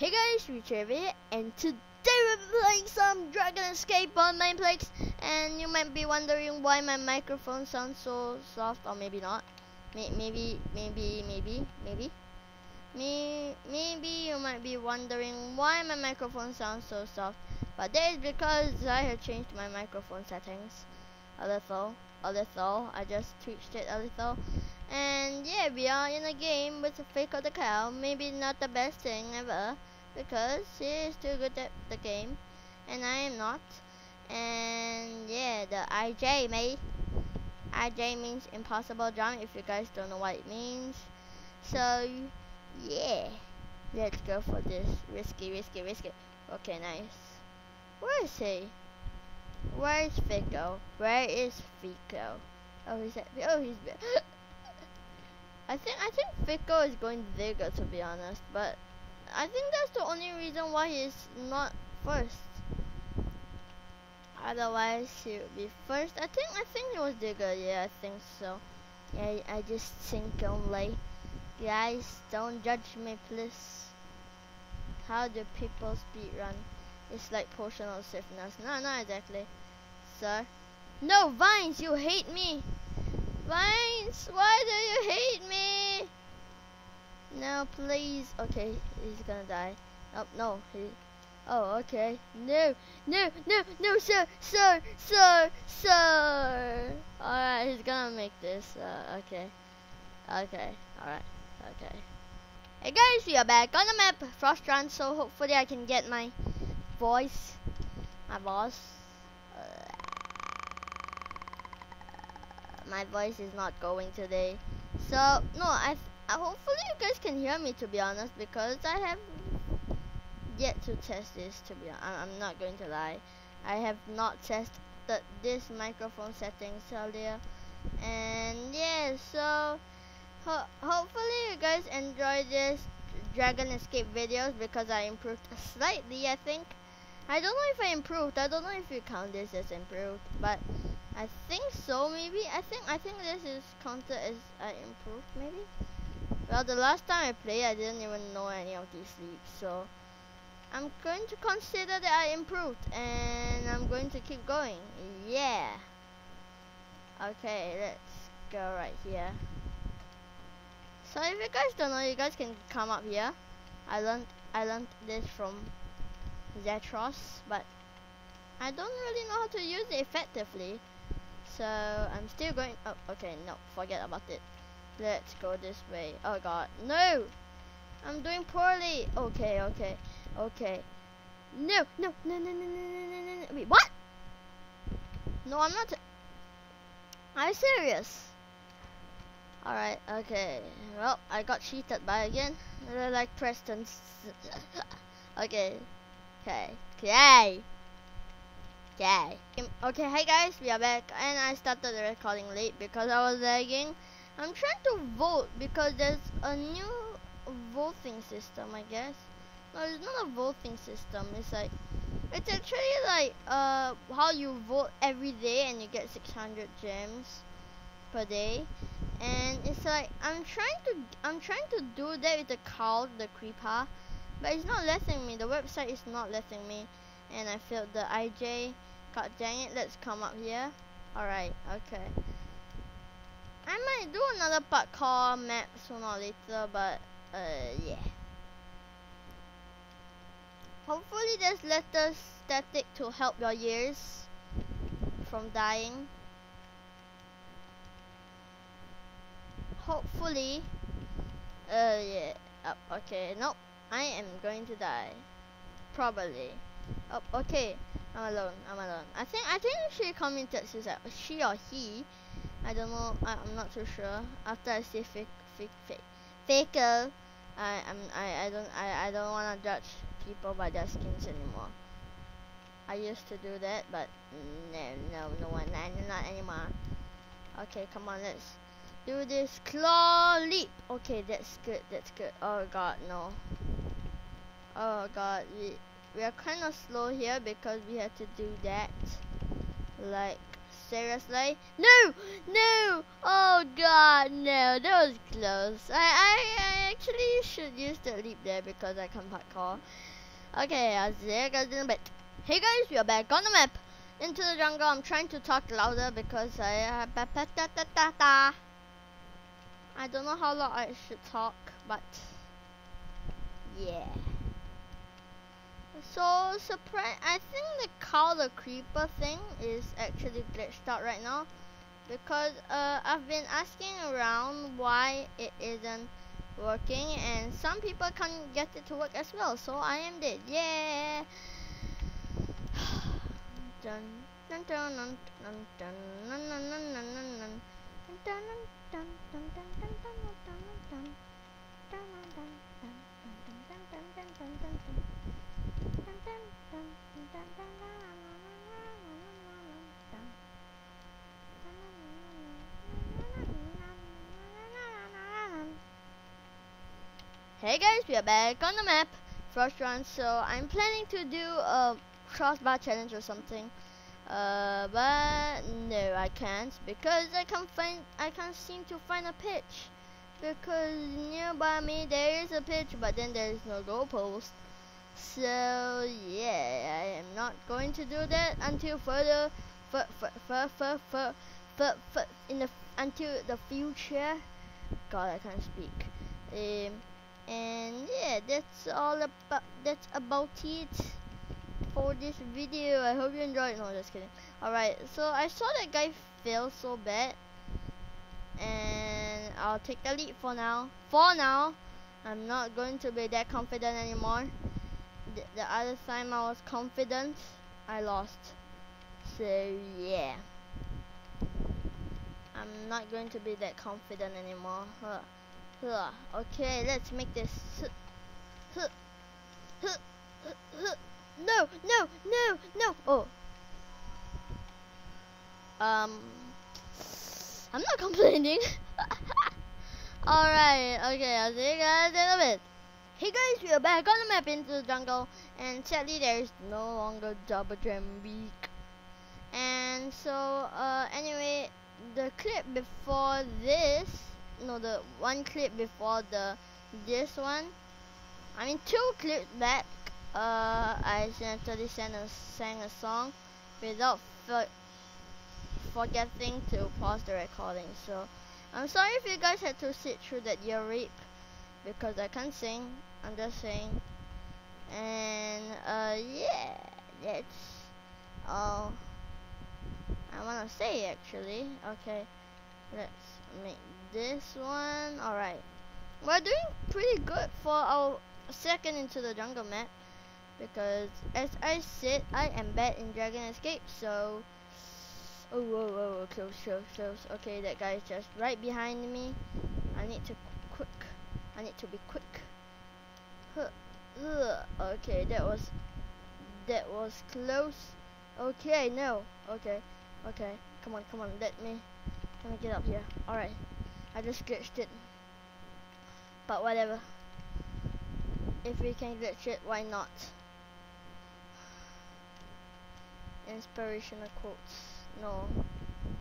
Hey guys, Retriever here, and today we're playing some Dragon Escape on Mineplex, and you might be wondering why my microphone sounds so soft, or maybe not. May maybe, maybe, maybe, maybe. Maybe you might be wondering why my microphone sounds so soft, but that is because I have changed my microphone settings a little, a little. I just tweaked it a little, and yeah, we are in a game with a fake of the cow. Maybe not the best thing ever because she is too good at the game and I am not. And yeah, the IJ mate. IJ means impossible jump if you guys don't know what it means. So yeah, let's go for this. Risky, risky, risky. Okay, nice. Where is he? Where is Fico? Where is Fico? Oh, he's at. Oh, he's. I think I think Fico is going bigger to be honest, but I think that's the only reason why he's not first. Otherwise, he would be first. I think I think it was Digger. Yeah, I think so. Yeah, I just think only. Guys, don't judge me, please. How do people speed run? It's like potion of swiftness. No, not exactly, sir. No, Vines, you hate me. Vines, why do you hate me? No, please. Okay, he's gonna die. Oh, no. He. Oh, okay. No, no, no, no, sir, sir, sir, sir. Alright, he's gonna make this. Uh, okay. Okay, alright. Okay. Hey guys, we are back on the map, Frost Run, so hopefully I can get my voice, my boss. Uh, my voice is not going today. So, no, I Uh, hopefully you guys can hear me to be honest because I have yet to test this to be I'm, I'm not going to lie. I have not tested this microphone settings earlier. And yeah so ho hopefully you guys enjoy this dragon escape videos because I improved slightly I think. I don't know if I improved I don't know if you count this as improved but I think so maybe. I think I think this is counted as I improved maybe well, the last time I played, I didn't even know any of these leagues, so I'm going to consider that I improved, and I'm going to keep going. Yeah. Okay, let's go right here. So if you guys don't know, you guys can come up here. I learned I learned this from Zetros, but I don't really know how to use it effectively. So I'm still going. Oh, okay, no, forget about it. Let's go this way. Oh god. No! I'm doing poorly. Okay, okay, okay. No, no, no, no, no, no, no, no, no. Wait, what? No, I'm not. I'm serious. Alright, okay. Well, I got cheated by again. Like Preston. okay. Okay. Okay. Okay. Okay, hey guys, we are back. And I started the recording late because I was lagging. I'm trying to vote because there's a new voting system, I guess. No, it's not a voting system. It's like it's actually like uh how you vote every day and you get 600 gems per day. And it's like I'm trying to I'm trying to do that with the cow, the creeper, but it's not letting me. The website is not letting me, and I failed the IJ. God dang it! Let's come up here. All right. Okay. I might do another part called map sooner or later, but uh, yeah. Hopefully there's lesser static to help your ears from dying. Hopefully, uh, yeah. Oh, okay, nope. I am going to die. Probably. Oh, okay. I'm alone. I'm alone. I think I think she commented suicide. She or he I don't know. I, am not too sure. After I see fake, fake, fake, faker, I, I'm, I, I don't, I, I don't want to judge people by their skins anymore. I used to do that, but no, no, no one, not anymore. Okay, come on, let's do this claw leap. Okay, that's good, that's good. Oh god, no. Oh god, we we are kind of slow here because we have to do that like seriously? No! No! Oh god, no. That was close. I, I, I actually should use the leap there because I can parkour. Okay, I'll see you guys in a bit. Hey guys, we are back on the map. Into the jungle. I'm trying to talk louder because I... Uh, I don't know how long I should talk, but... Yeah. So surprise! I think the call the creeper thing is actually glitched out right now because uh, I've been asking around why it isn't working and some people can't get it to work as well so I am dead yeah dun dun dun dun dun dun dun dun dun dun dun dun dun dun dun Hey guys, we are back on the map. Frost Run, so I'm planning to do a crossbar challenge or something. Uh, but no, I can't because I can't find, I can't seem to find a pitch. Because nearby me there is a pitch, but then there is no goalpost. So yeah, I am not going to do that until further, for, for, for, for, for, for, for in the until the future. God, I can't speak. Um, and yeah that's all about that's about it for this video. I hope you enjoyed. No just kidding. All right so i saw that guy fail so bad. And i'll take the lead for now. For now i'm not going to be that confident anymore the, the other time i was confident i lost so yeah i'm not going to be that confident anymore huh. Okay, let's make this. No, no, no, no. Oh. Um. I'm not complaining. Alright, okay, I'll see you guys in a bit. Hey guys, we are back on the map into the jungle, and sadly there is no longer Double Gem Week. And so, uh, anyway, the clip before this no the one clip before the this one I mean two clips back uh I accidentally sang a, sang a song without for forgetting to pause the recording so I'm sorry if you guys had to sit through that ear rape because I can't sing I'm just saying and uh yeah that's all I wanna say actually okay let's make this one. Alright. We're doing pretty good for our second into the jungle map. Because as I said, I am bad in Dragon Escape, so Oh whoa whoa whoa close close close. Okay, that guy is just right behind me. I need to quick I need to be quick. Huh. Okay, that was that was close. Okay, no. Okay. Okay. Come on, come on, let me let me get up here. Alright. I just glitched it. But whatever. If we can glitch it, why not? Inspirational quotes. No.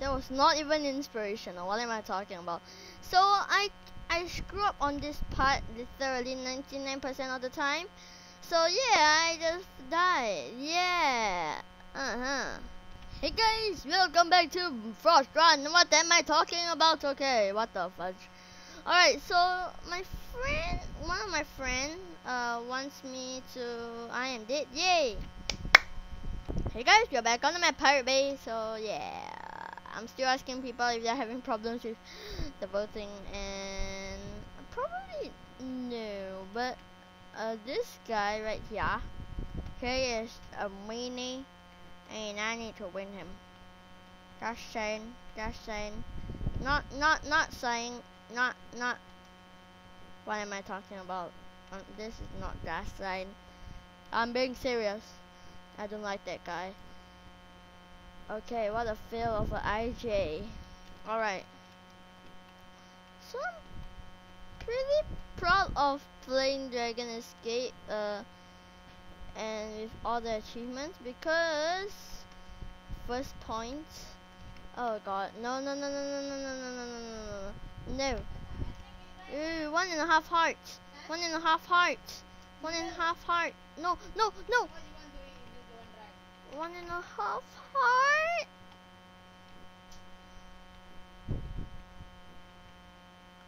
That was not even inspirational. What am I talking about? So I I screw up on this part literally 99% of the time. So yeah, I just died. Yeah. Uh-huh. Hey guys, welcome back to Frost Run. What am I talking about? Okay, what the fudge. Alright, so my friend, one of my friend, uh, wants me to, I am dead, yay! Hey guys, we're back on my Pirate Bay, so yeah. I'm still asking people if they're having problems with the voting, and probably no, but uh, this guy right here, he is a mini and I need to win him. Just saying, just saying. Not, not, not saying, not, not. What am I talking about? Um, this is not just saying. I'm being serious. I don't like that guy. Okay, what a fail of an IJ. Alright. So I'm pretty proud of playing Dragon Escape. Uh, and with all the achievements because first point Oh god. No, no, no, no, no, no, no, no, no, no, no, no. Ooh, one and a half hearts. One and a half hearts. One and a half heart. No, no, no. One and a half heart.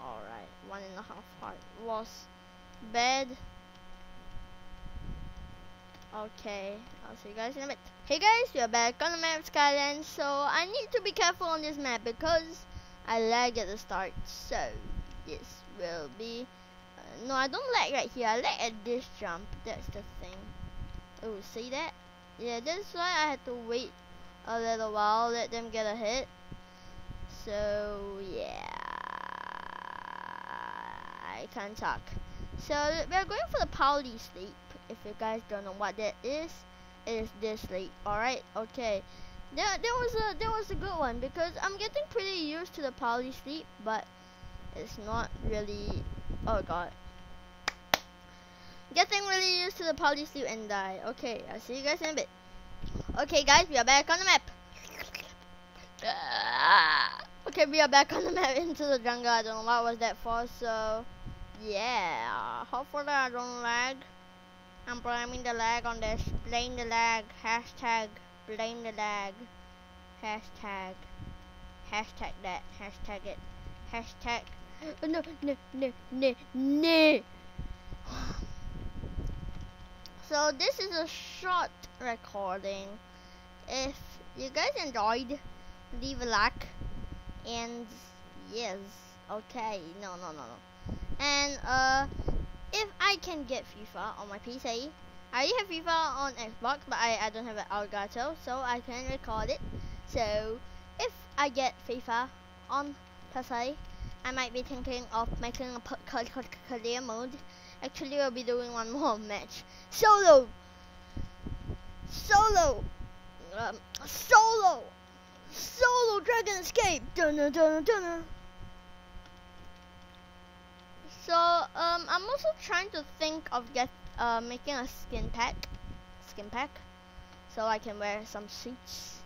Alright, one and a half was bad. Okay, I'll see you guys in a bit. Hey guys, we are back on the map Skyland. So I need to be careful on this map because I lag at the start. So this will be uh, no, I don't lag right here. I lag at this jump. That's the thing. Oh, see that? Yeah, that's why I had to wait a little while, let them get a hit. So yeah, I can't talk. So we're going for the poly sleep if you guys don't know what that is, it is this sleep. Alright, okay. That that was a that was a good one because I'm getting pretty used to the poly sleep, but it's not really oh god. Getting really used to the poly sleep and die. Okay, I'll see you guys in a bit. Okay guys, we are back on the map. Ah! okay, we are back on the map into the jungle. I don't know what was that for, so yeah. Hopefully I don't lag. I'm blaming the lag on this. Blame the lag. Hashtag blame the lag. Hashtag. Hashtag that. Hashtag it. Hashtag. Oh, no, no, no, no, no. So this is a short recording. If you guys enjoyed, leave a like. And yes, okay, no, no, no, no. And uh, if I can get FIFA on my PC, I have FIFA on Xbox, but I, I don't have an Elgato, so I can record it. So, if I get FIFA on PC, I might be thinking of making a career mode. Actually, I'll be doing one more match. Solo! Solo! Um, solo! Solo Dragon Escape! Dun dun dun dun! So um, I'm also trying to think of get uh, making a skin pack, skin pack, so I can wear some suits.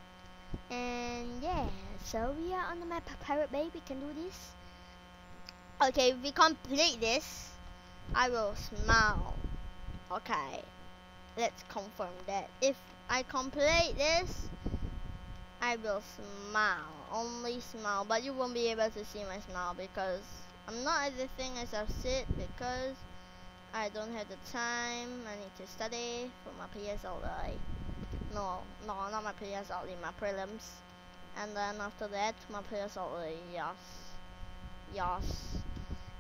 And yeah, so we are on the map Pirate Bay. We can do this. Okay, if we complete this, I will smile. Okay, let's confirm that. If I complete this, I will smile. Only smile, but you won't be able to see my smile because I'm not editing as I sit because I don't have the time. I need to study for my PSLE. No, no, not my PSLE, my prelims. And then after that, my PSLE, yes. Yes.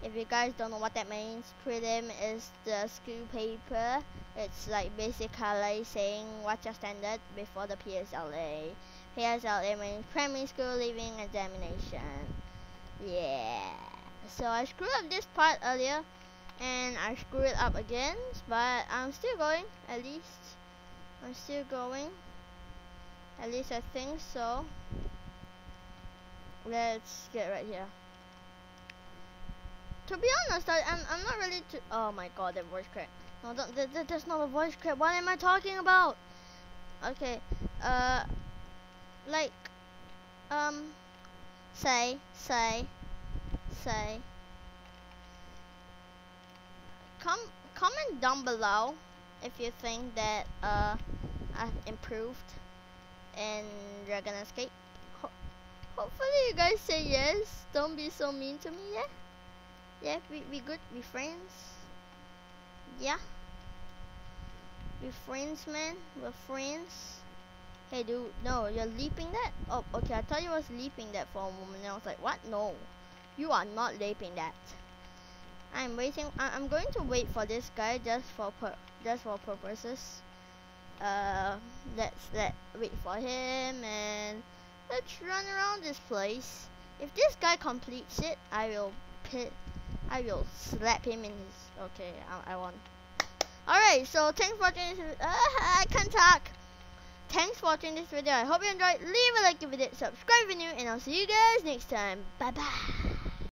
If you guys don't know what that means, prelim is the school paper. It's like basically saying what's your standard before the PSLE. PSLE means primary school leaving examination. Yeah so I screwed up this part earlier and I screwed it up again but I'm still going at least. I'm still going. At least I think so. Let's get right here. To be honest I, am I'm, I'm not really to oh my god that voice crack. No that, that, that's not a voice crack. What am I talking about? Okay uh like um say say say com comment down below if you think that uh, I've improved in Dragon Escape. Ho hopefully you guys say yes. Don't be so mean to me, yeah? Yeah, we, we good, we friends. Yeah. We friends, man. We're friends. Hey, dude, no, you're leaping that? Oh, okay, I thought you was leaping that for a moment. And I was like, what? No. You are not leaping that. I'm waiting. I am going to wait for this guy just for just for purposes. Uh, let's let wait for him and let's run around this place. If this guy completes it, I will pit. I will slap him in his. Okay, I, I won. Alright, so thanks for watching this. Uh, I can't talk. Thanks for watching this video. I hope you enjoyed. Leave a like if you did, subscribe if you're new, and I'll see you guys next time. Bye bye.